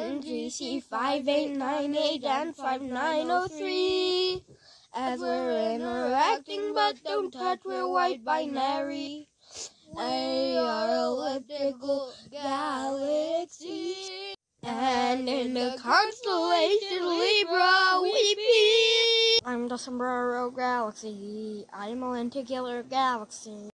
NGC 5898 and 5903. As we're interacting, but don't touch, we're white binary. We are elliptical galaxy. And in the constellation Libra, we be. I'm the Sombrero Galaxy. I'm a lenticular galaxy.